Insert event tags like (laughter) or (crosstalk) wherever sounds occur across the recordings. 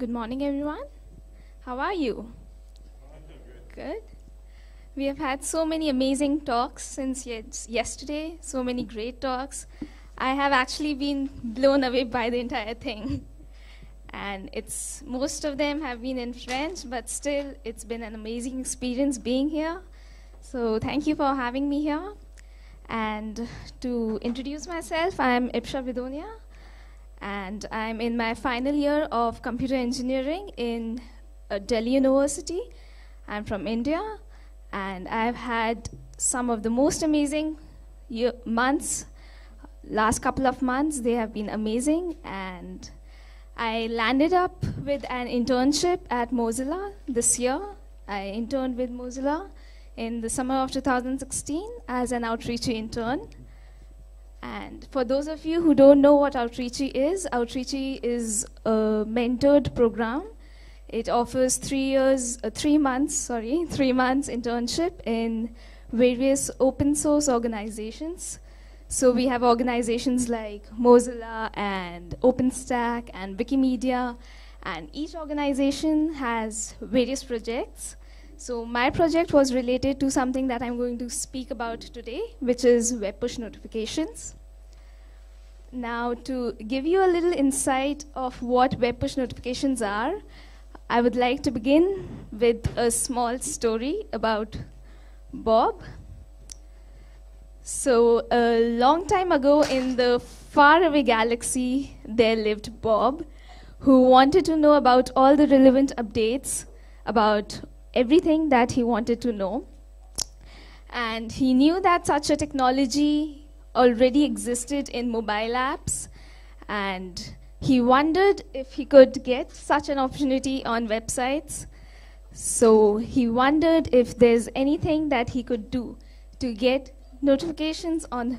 Good morning, everyone. How are you? Good. We have had so many amazing talks since yesterday, so many great talks. I have actually been blown away by the entire thing. And it's most of them have been in French, but still it's been an amazing experience being here. So thank you for having me here. And to introduce myself, I'm Ipsha Bhidonia, and I'm in my final year of computer engineering in uh, Delhi University. I'm from India, and I've had some of the most amazing year, months. Last couple of months, they have been amazing, and I landed up with an internship at Mozilla this year. I interned with Mozilla in the summer of 2016 as an Outreachy intern. And for those of you who don't know what Outreachy is, Outreachy is a mentored program. It offers three years, uh, three months, sorry, (laughs) three months internship in various open source organizations. So we have organizations like Mozilla and OpenStack and Wikimedia, and each organization has various projects. So my project was related to something that I'm going to speak about today, which is web push notifications. Now, to give you a little insight of what web push notifications are, I would like to begin with a small story about Bob. So, a long time ago in the faraway galaxy, there lived Bob, who wanted to know about all the relevant updates about everything that he wanted to know. And he knew that such a technology already existed in mobile apps, and he wondered if he could get such an opportunity on websites. So he wondered if there's anything that he could do to get notifications on,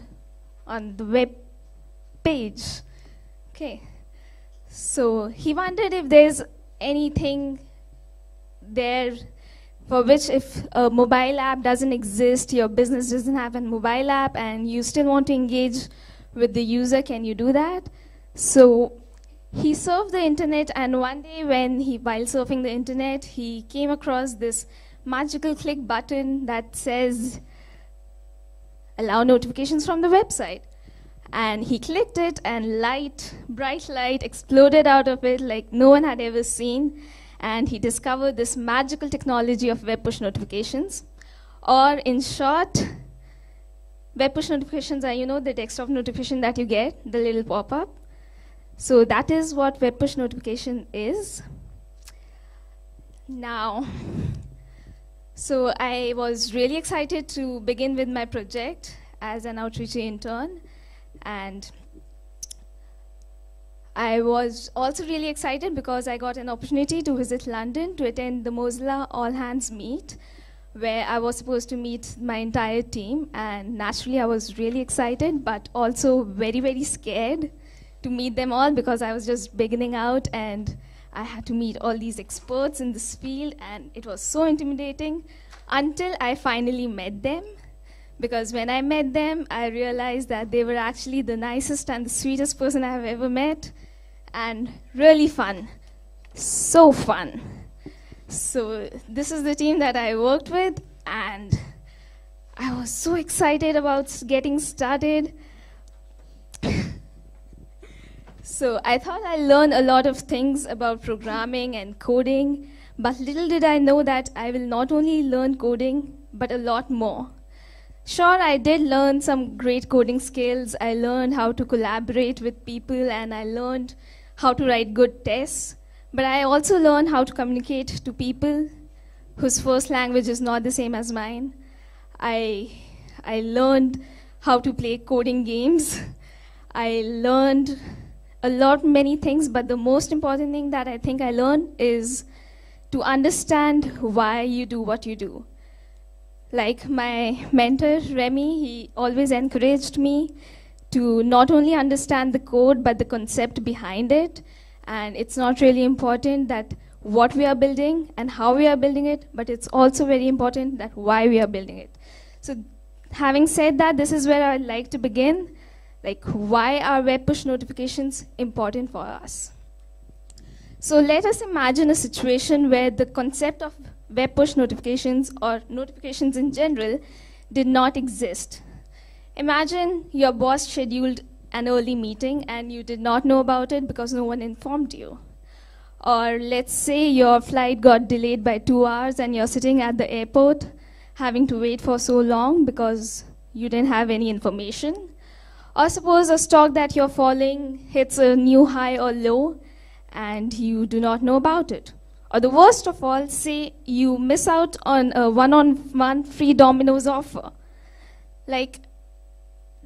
on the web page. Okay. So he wondered if there's anything there for which if a mobile app doesn't exist, your business doesn't have a mobile app, and you still want to engage with the user, can you do that? So he surfed the internet, and one day when he, while surfing the internet, he came across this magical click button that says, allow notifications from the website. And he clicked it, and light, bright light exploded out of it like no one had ever seen and he discovered this magical technology of web push notifications. Or, in short, web push notifications are, you know, the desktop notification that you get, the little pop up. So, that is what web push notification is. Now, so I was really excited to begin with my project as an Outreachy intern, and I was also really excited because I got an opportunity to visit London to attend the Mozilla All Hands Meet, where I was supposed to meet my entire team. And naturally, I was really excited, but also very, very scared to meet them all because I was just beginning out and I had to meet all these experts in this field, and it was so intimidating until I finally met them. Because when I met them, I realized that they were actually the nicest and the sweetest person I have ever met, and really fun. So fun. So, this is the team that I worked with, and I was so excited about getting started. (laughs) so, I thought I'd learn a lot of things about programming and coding, but little did I know that I will not only learn coding, but a lot more. Sure, I did learn some great coding skills. I learned how to collaborate with people and I learned how to write good tests. But I also learned how to communicate to people whose first language is not the same as mine. I, I learned how to play coding games. I learned a lot, many things, but the most important thing that I think I learned is to understand why you do what you do like my mentor Remy, he always encouraged me to not only understand the code but the concept behind it. And it's not really important that what we are building and how we are building it, but it's also very important that why we are building it. So, having said that, this is where I'd like to begin. Like, why are web push notifications important for us? So let us imagine a situation where the concept of web push notifications or notifications in general did not exist. Imagine your boss scheduled an early meeting and you did not know about it because no one informed you. Or let's say your flight got delayed by two hours and you're sitting at the airport having to wait for so long because you didn't have any information. Or suppose a stock that you're following hits a new high or low and you do not know about it. Or the worst of all, say you miss out on a one on one free Domino's offer. Like,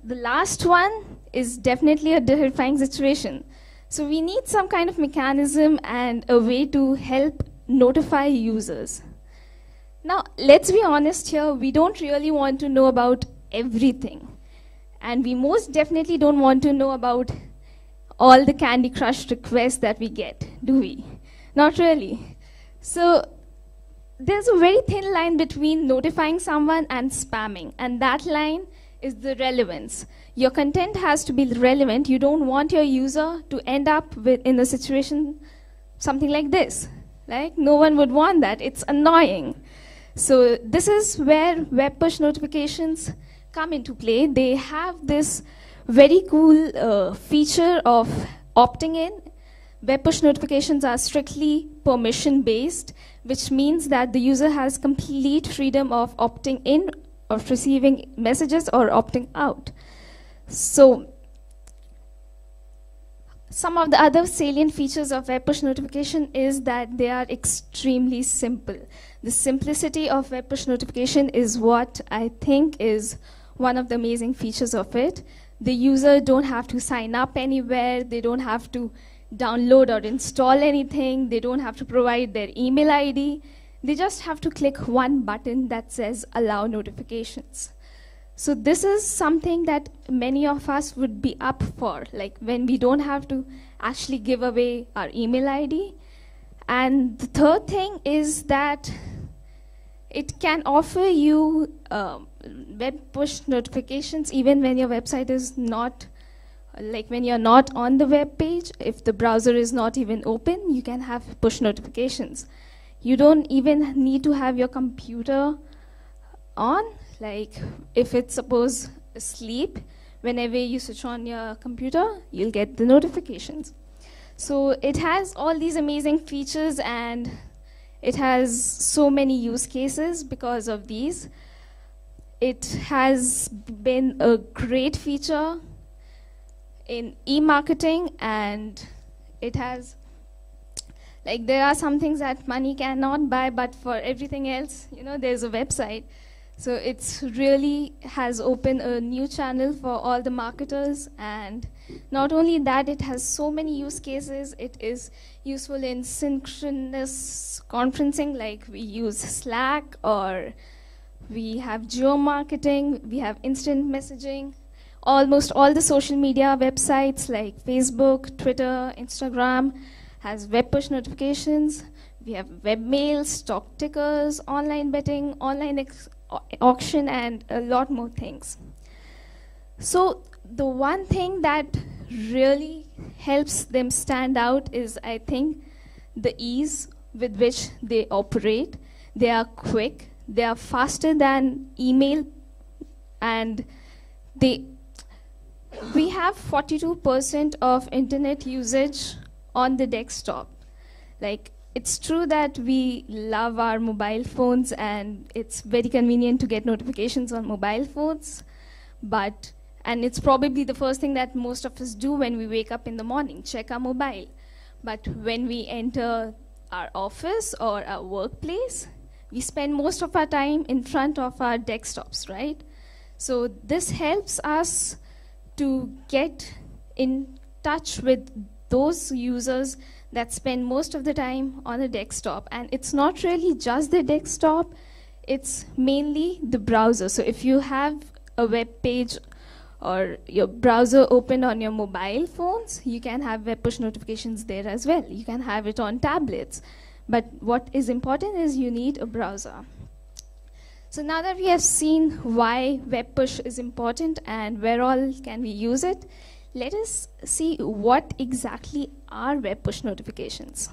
the last one is definitely a terrifying situation. So, we need some kind of mechanism and a way to help notify users. Now, let's be honest here, we don't really want to know about everything. And we most definitely don't want to know about all the Candy Crush requests that we get, do we? Not really. So there's a very thin line between notifying someone and spamming, and that line is the relevance. Your content has to be relevant. You don't want your user to end up with, in a situation something like this. Like no one would want that. It's annoying. So this is where web push notifications come into play. They have this very cool uh, feature of opting in Web push notifications are strictly permission based, which means that the user has complete freedom of opting in, of receiving messages, or opting out. So, some of the other salient features of web push notification is that they are extremely simple. The simplicity of web push notification is what I think is one of the amazing features of it. The user don't have to sign up anywhere, they don't have to download or install anything. They don't have to provide their email ID. They just have to click one button that says allow notifications. So this is something that many of us would be up for, like when we don't have to actually give away our email ID. And the third thing is that it can offer you um, web push notifications even when your website is not like when you're not on the web page, if the browser is not even open, you can have push notifications. You don't even need to have your computer on. Like if it's suppose asleep, whenever you switch on your computer, you'll get the notifications. So it has all these amazing features and it has so many use cases because of these. It has been a great feature in e-marketing and it has like there are some things that money cannot buy but for everything else you know there's a website. So it's really has opened a new channel for all the marketers and not only that it has so many use cases. It is useful in synchronous conferencing like we use slack or we have geo marketing we have instant messaging almost all the social media websites like Facebook, Twitter, Instagram has web push notifications. We have webmail, stock tickers, online betting, online auction, and a lot more things. So the one thing that really helps them stand out is, I think, the ease with which they operate. They are quick, they are faster than email, and they we have 42% of internet usage on the desktop. Like, it's true that we love our mobile phones and it's very convenient to get notifications on mobile phones, but, and it's probably the first thing that most of us do when we wake up in the morning, check our mobile. But when we enter our office or our workplace, we spend most of our time in front of our desktops, right? So this helps us to get in touch with those users that spend most of the time on a desktop. And it's not really just the desktop, it's mainly the browser. So if you have a web page or your browser open on your mobile phones, you can have web push notifications there as well. You can have it on tablets. But what is important is you need a browser. So now that we have seen why web push is important and where all can we use it, let us see what exactly are web push notifications.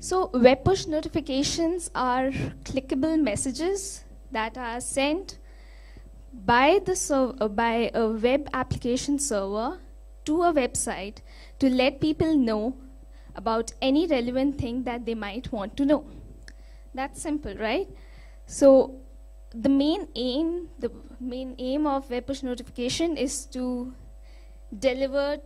So web push notifications are clickable messages that are sent by, the uh, by a web application server to a website to let people know about any relevant thing that they might want to know. That's simple, right? So the main aim, the main aim of web push notification is to deliver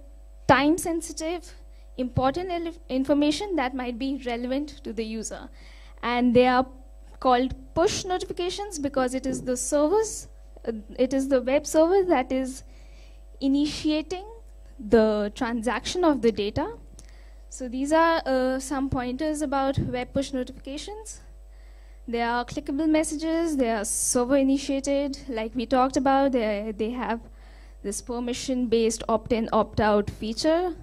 time-sensitive, important information that might be relevant to the user. And they are called push notifications because it is the service, uh, it is the web server that is initiating the transaction of the data. So these are uh, some pointers about web push notifications. There are clickable messages, they are server initiated, like we talked about, they, they have this permission-based opt-in, opt-out feature.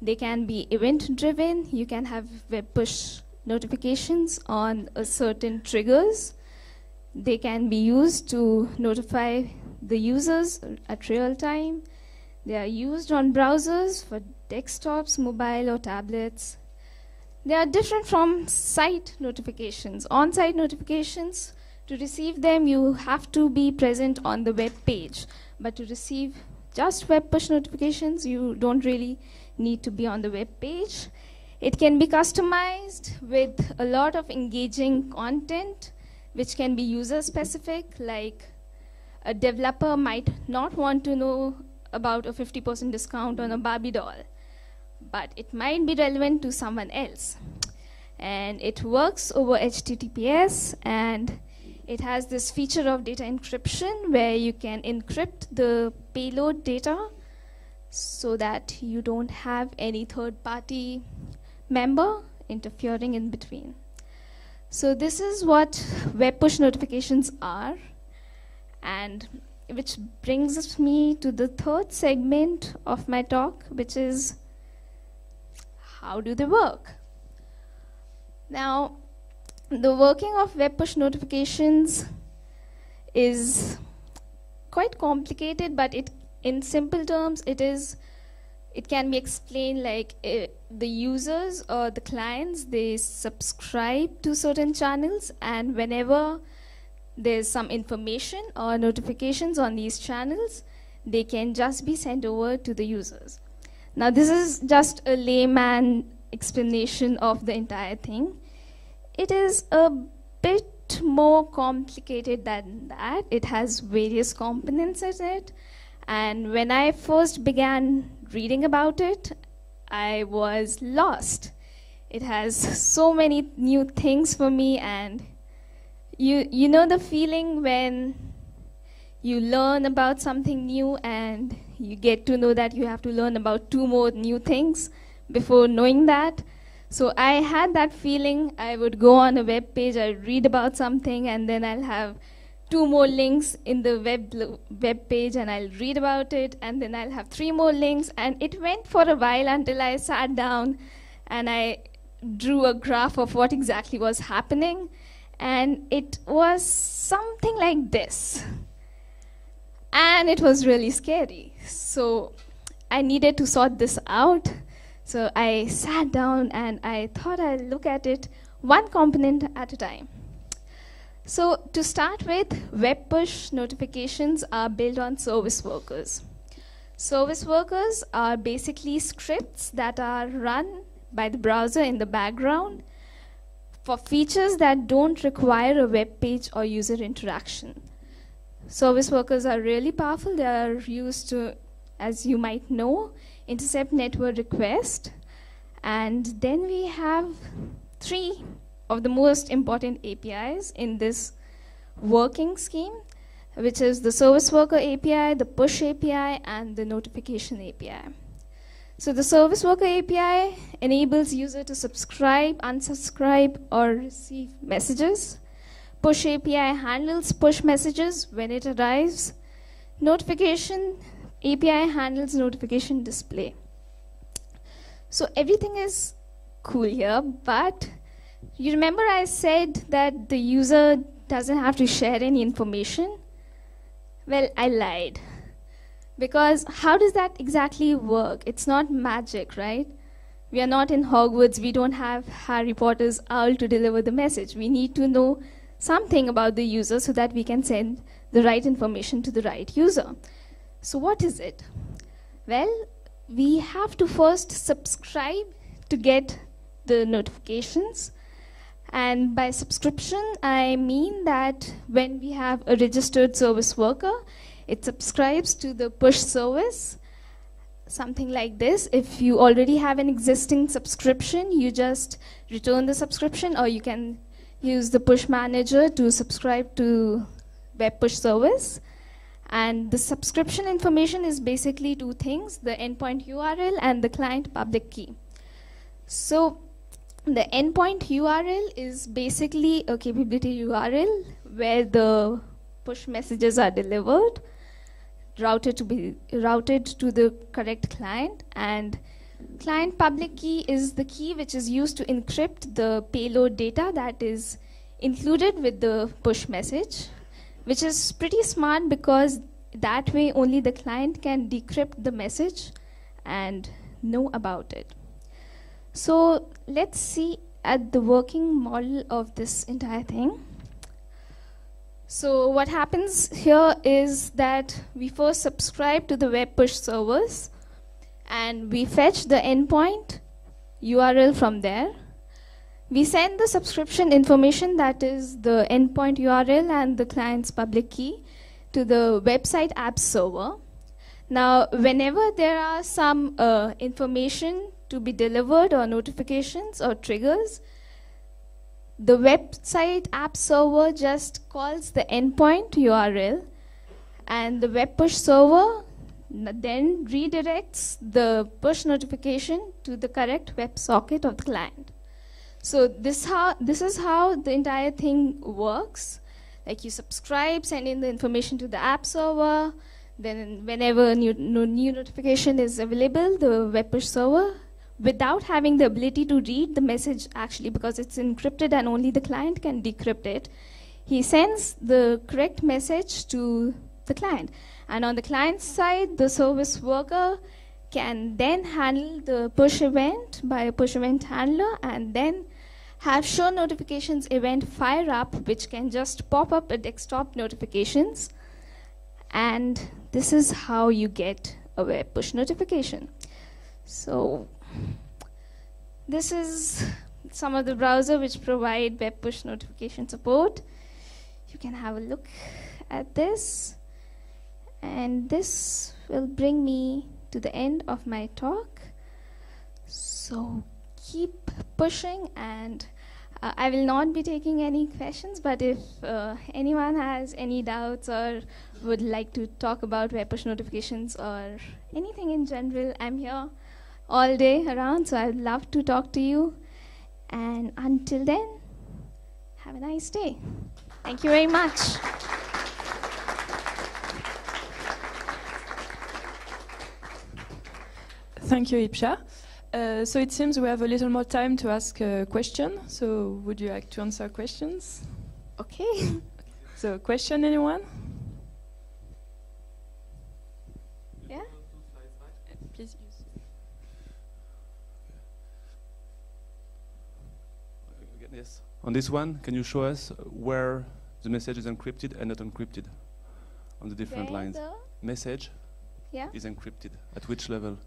They can be event-driven. You can have web push notifications on certain triggers. They can be used to notify the users at real time. They are used on browsers for desktops, mobile, or tablets. They are different from site notifications. On-site notifications, to receive them, you have to be present on the web page. But to receive just web push notifications, you don't really need to be on the web page. It can be customized with a lot of engaging content, which can be user specific, like a developer might not want to know about a 50% discount on a Barbie doll, but it might be relevant to someone else. And it works over HTTPS and it has this feature of data encryption where you can encrypt the payload data so that you don't have any third party member interfering in between. So this is what web push notifications are and which brings me to the third segment of my talk which is how do they work? Now the working of web push notifications is quite complicated, but it, in simple terms, it is, it can be explained like uh, the users or the clients, they subscribe to certain channels, and whenever there's some information or notifications on these channels, they can just be sent over to the users. Now, this is just a layman explanation of the entire thing. It is a bit more complicated than that. It has various components in it. And when I first began reading about it, I was lost. It has so many new things for me and you you know the feeling when you learn about something new and you get to know that you have to learn about two more new things before knowing that so I had that feeling I would go on a web page, I'd read about something, and then I'll have two more links in the web, web page, and I'll read about it, and then I'll have three more links. And it went for a while until I sat down and I drew a graph of what exactly was happening. And it was something like this. And it was really scary. So I needed to sort this out. So I sat down and I thought I'd look at it one component at a time. So to start with, web push notifications are built on service workers. Service workers are basically scripts that are run by the browser in the background for features that don't require a web page or user interaction. Service workers are really powerful. They are used to, as you might know, intercept network requests. And then we have three of the most important APIs in this working scheme, which is the service worker API, the push API, and the notification API. So the service worker API enables user to subscribe, unsubscribe, or receive messages. Push API handles push messages when it arrives. Notification API handles notification display. So everything is cool here, but you remember I said that the user doesn't have to share any information? Well, I lied. Because how does that exactly work? It's not magic, right? We are not in Hogwarts. We don't have Harry Potter's owl to deliver the message. We need to know something about the user so that we can send the right information to the right user. So, what is it? Well, we have to first subscribe to get the notifications. And by subscription, I mean that when we have a registered service worker, it subscribes to the push service, something like this. If you already have an existing subscription, you just return the subscription, or you can use the push manager to subscribe to web push service. And the subscription information is basically two things the endpoint URL and the client public key. So, the endpoint URL is basically a capability URL where the push messages are delivered, routed to be routed to the correct client, and client public key is the key which is used to encrypt the payload data that is included with the push message, which is pretty smart because that way only the client can decrypt the message and know about it. So let's see at the working model of this entire thing. So what happens here is that we first subscribe to the web push servers and we fetch the endpoint URL from there. We send the subscription information that is the endpoint URL and the client's public key to the website app server. Now, whenever there are some uh, information to be delivered or notifications or triggers, the website app server just calls the endpoint URL and the web push server then redirects the push notification to the correct WebSocket of the client. So this how this is how the entire thing works. Like you subscribe, send in the information to the app server, then whenever new, new notification is available, the web push server without having the ability to read the message actually because it's encrypted and only the client can decrypt it he sends the correct message to the client and on the client side the service worker can then handle the push event by a push event handler and then have show notifications event fire up which can just pop up a desktop notifications and this is how you get a web push notification so this is some of the browser which provide web push notification support. You can have a look at this. And this will bring me to the end of my talk. So keep pushing and uh, I will not be taking any questions, but if uh, anyone has any doubts or would like to talk about web push notifications or anything in general, I'm here all day around. So I'd love to talk to you. And until then, have a nice day. Thank you very much. Thank you, Ipsha. Uh, so it seems we have a little more time to ask a question. So would you like to answer questions? Okay. (laughs) so question, anyone? Yeah? Please. Yes. On this one, can you show us where the message is encrypted and not encrypted on the different Where lines? the- Message Yeah. is encrypted. At which level?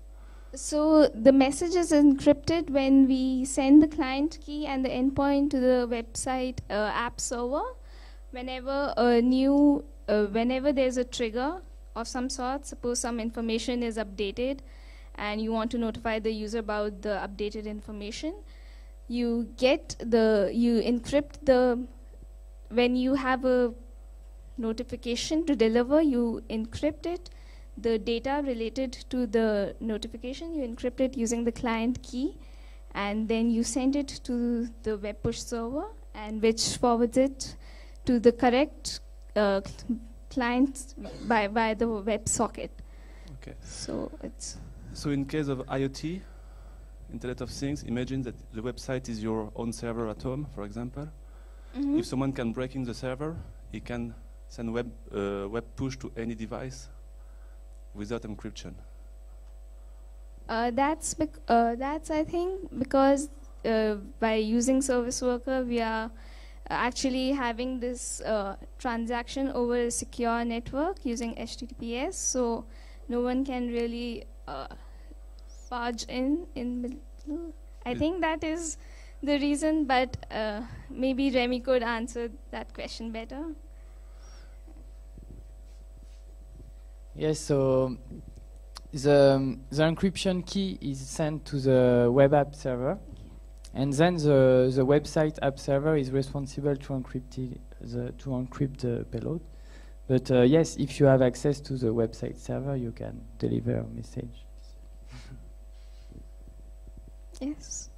So the message is encrypted when we send the client key and the endpoint to the website uh, app server. Whenever a new, uh, whenever there's a trigger of some sort, suppose some information is updated, and you want to notify the user about the updated information, you get the you encrypt the when you have a notification to deliver, you encrypt it the data related to the notification, you encrypt it using the client key, and then you send it to the web push server, and which forwards it to the correct uh, client by, by the web socket. Okay. So it's So in case of IoT, Internet of Things, imagine that the website is your own server at home, for example. Mhm. If someone can break in the server, he can send web uh, web push to any device. Without encryption? Uh, that's uh, that's I think because uh, by using service worker we are actually having this uh, transaction over a secure network using HTTPS, so no one can really uh, barge in in middle. I think that is the reason, but uh, maybe Remy could answer that question better. Yes, so the, the encryption key is sent to the web app server, and then the, the website app server is responsible to encrypt the, to encrypt the payload. But uh, yes, if you have access to the website server, you can deliver a message. Yes.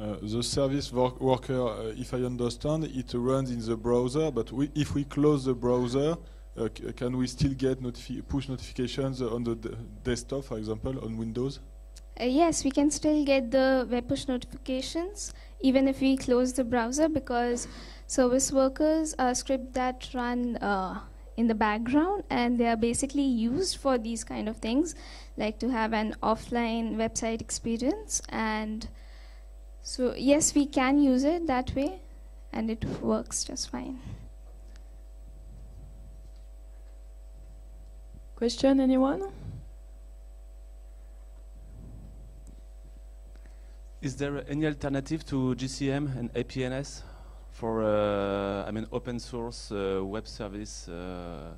Uh, the service work worker, uh, if I understand, it runs in the browser, but we, if we close the browser, uh, can we still get notifi push notifications on the desktop, for example, on Windows? Uh, yes, we can still get the web push notifications even if we close the browser because service workers are scripts that run uh, in the background and they are basically used for these kind of things like to have an offline website experience and so yes we can use it that way and it works just fine Question, anyone? Is there any alternative to GCM and APNS for, uh, I mean, open source uh, web service uh,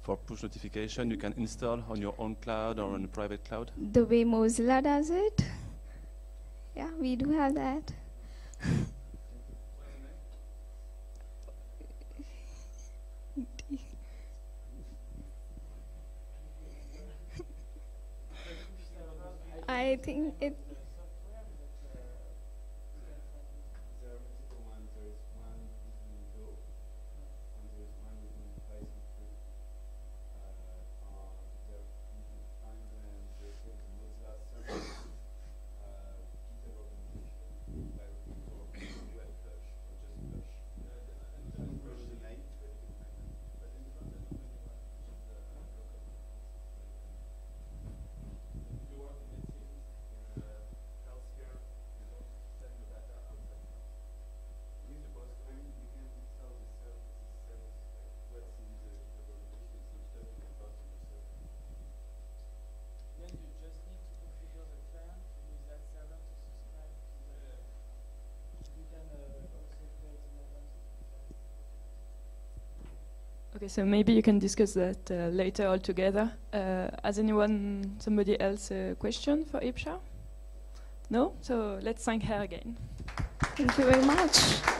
for push notification you can install on your own cloud or on a private cloud? the way mozilla does it yeah we do have that (laughs) I think it. Okay, so maybe you can discuss that uh, later all together. Uh, has anyone, somebody else, a question for Ipsha? No? So let's thank her again. Thank you very much.